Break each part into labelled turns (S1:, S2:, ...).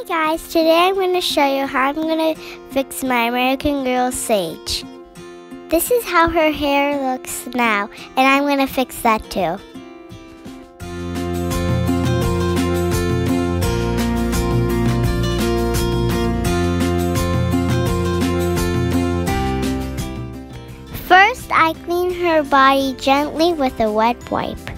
S1: Hi guys, today I'm going to show you how I'm going to fix my American Girl Saige. This is how her hair looks now, and I'm going to fix that too. First, I clean her body gently with a wet wipe.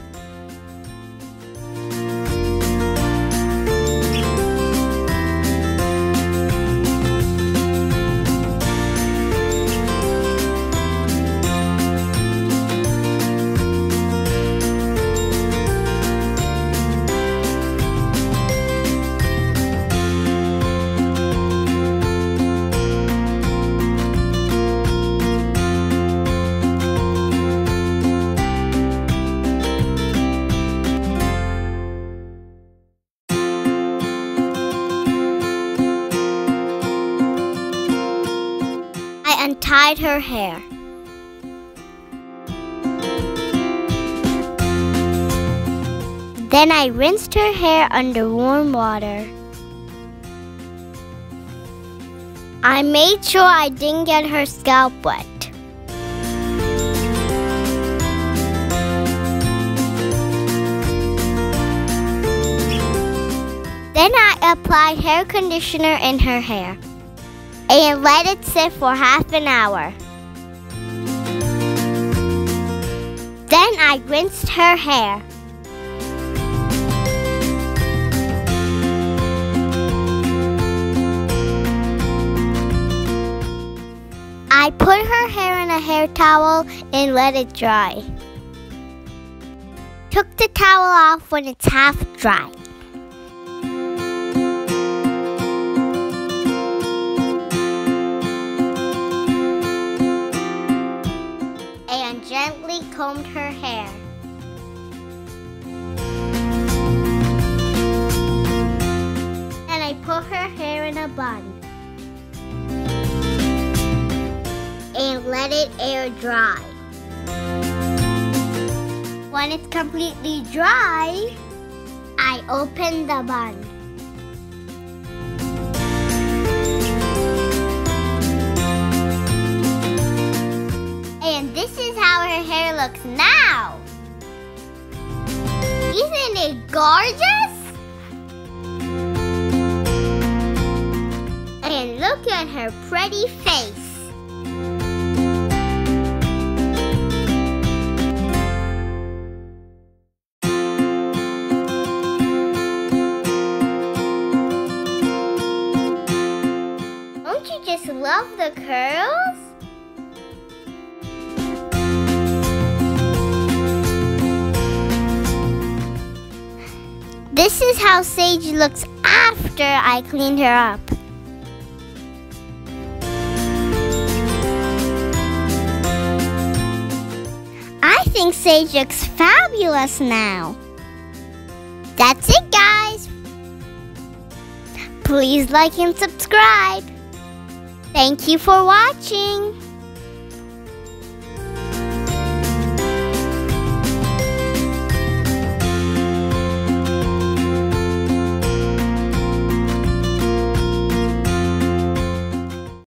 S1: I tied her hair. Then I rinsed her hair under warm water. I made sure I didn't get her scalp wet. Then I applied hair conditioner in her hair and let it sit for half an hour. Then I rinsed her hair. I put her hair in a hair towel and let it dry. Took the towel off when it's half dry. Combed her hair. And I put her hair in a bun. And let it air dry. When it's completely dry, I open the bun. This is how her hair looks now. Isn't it gorgeous? And look at her pretty face. Don't you just love the curls? This is how Saige looks after I cleaned her up. I think Saige looks fabulous now. That's it, guys. Please like and subscribe. Thank you for watching.